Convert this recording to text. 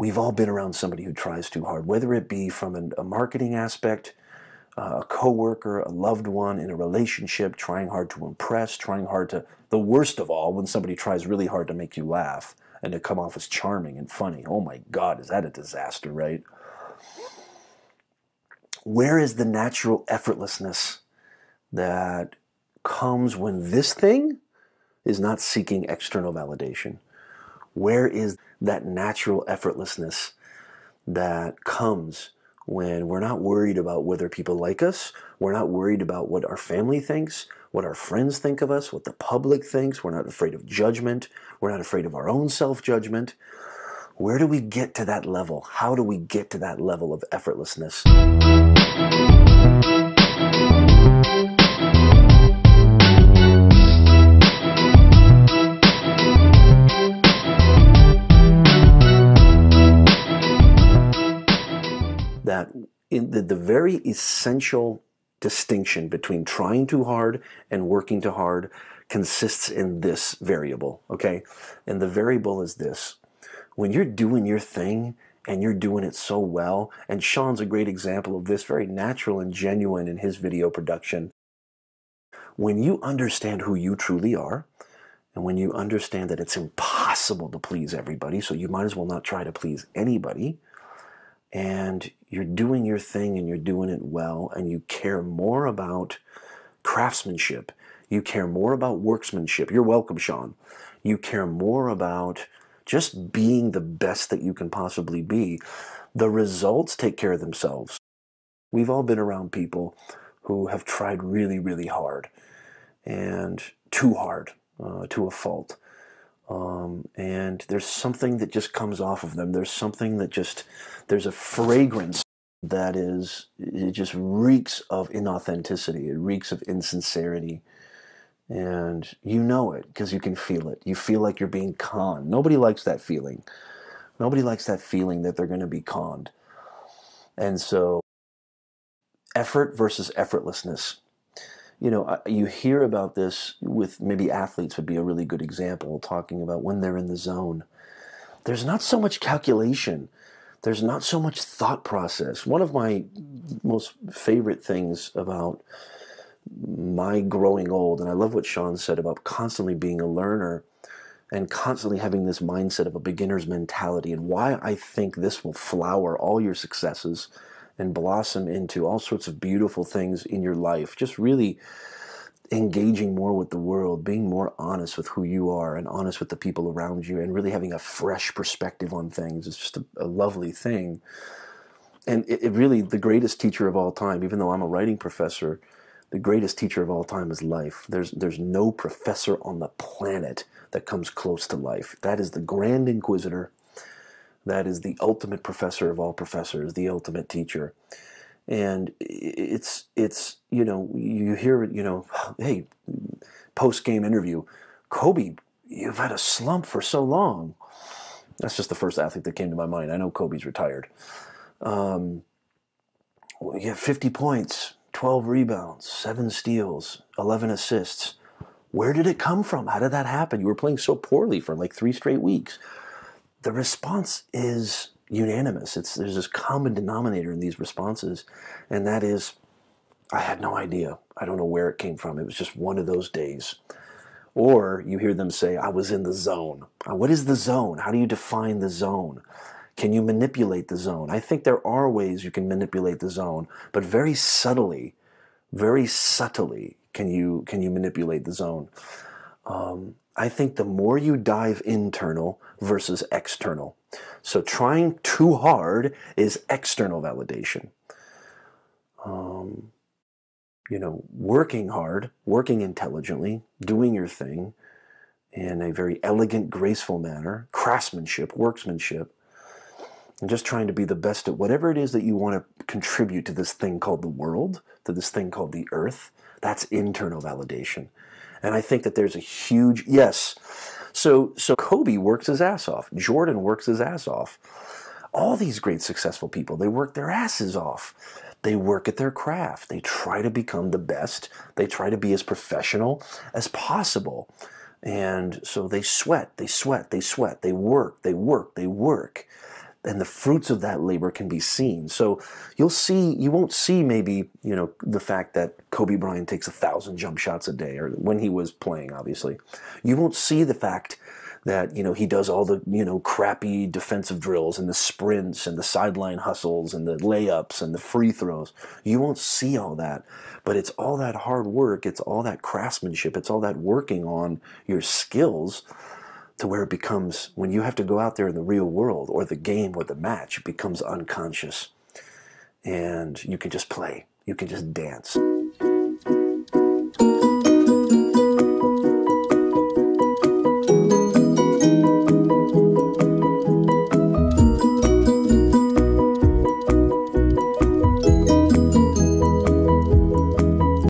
we've all been around somebody who tries too hard, whether it be from an, a marketing aspect, uh, a coworker, a loved one in a relationship, trying hard to impress, trying hard to, the worst of all, when somebody tries really hard to make you laugh and to come off as charming and funny. Oh my God, is that a disaster, right? Where is the natural effortlessness that comes when this thing is not seeking external validation? Where is that natural effortlessness that comes when we're not worried about whether people like us, we're not worried about what our family thinks, what our friends think of us, what the public thinks, we're not afraid of judgment, we're not afraid of our own self judgment. Where do we get to that level? How do we get to that level of effortlessness? In the, the very essential distinction between trying too hard and working too hard consists in this variable, okay? And the variable is this. When you're doing your thing and you're doing it so well, and Sean's a great example of this, very natural and genuine in his video production. When you understand who you truly are, and when you understand that it's impossible to please everybody, so you might as well not try to please anybody, and you're doing your thing and you're doing it well and you care more about craftsmanship. You care more about workmanship you're welcome sean. You care more about just being the best that you can possibly be. The results take care of themselves. We've all been around people who have tried really really hard and too hard uh, to a fault um, and there's something that just comes off of them. There's something that just, there's a fragrance that is, it just reeks of inauthenticity. It reeks of insincerity. And you know it because you can feel it. You feel like you're being conned. Nobody likes that feeling. Nobody likes that feeling that they're going to be conned. And so, effort versus effortlessness you know, you hear about this with maybe athletes would be a really good example, talking about when they're in the zone. There's not so much calculation. There's not so much thought process. One of my most favorite things about my growing old, and I love what Sean said about constantly being a learner and constantly having this mindset of a beginner's mentality, and why I think this will flower all your successes and blossom into all sorts of beautiful things in your life. Just really engaging more with the world, being more honest with who you are and honest with the people around you, and really having a fresh perspective on things. It's just a, a lovely thing. And it, it really, the greatest teacher of all time, even though I'm a writing professor, the greatest teacher of all time is life. There's, there's no professor on the planet that comes close to life. That is the grand inquisitor that is the ultimate professor of all professors, the ultimate teacher. And it's it's you know you hear it, you know hey post game interview, Kobe, you've had a slump for so long. That's just the first athlete that came to my mind. I know Kobe's retired. Um, you have 50 points, 12 rebounds, seven steals, 11 assists. Where did it come from? How did that happen? You were playing so poorly for like three straight weeks the response is unanimous. It's there's this common denominator in these responses, and that is, I had no idea. I don't know where it came from. It was just one of those days. Or you hear them say, I was in the zone. What is the zone? How do you define the zone? Can you manipulate the zone? I think there are ways you can manipulate the zone, but very subtly, very subtly can you can you manipulate the zone. Um, I think the more you dive internal versus external. So trying too hard is external validation. Um, you know, working hard, working intelligently, doing your thing in a very elegant, graceful manner, craftsmanship, workmanship, and just trying to be the best at whatever it is that you want to contribute to this thing called the world, to this thing called the earth. That's internal validation. And I think that there's a huge, yes. So, so Kobe works his ass off. Jordan works his ass off. All these great successful people, they work their asses off. They work at their craft. They try to become the best. They try to be as professional as possible. And so they sweat, they sweat, they sweat, they work, they work, they work. And the fruits of that labor can be seen. So you'll see, you won't see maybe, you know, the fact that Kobe Bryant takes a thousand jump shots a day, or when he was playing, obviously. You won't see the fact that, you know, he does all the, you know, crappy defensive drills and the sprints and the sideline hustles and the layups and the free throws. You won't see all that, but it's all that hard work. It's all that craftsmanship. It's all that working on your skills to where it becomes when you have to go out there in the real world or the game or the match, it becomes unconscious. And you can just play, you can just dance.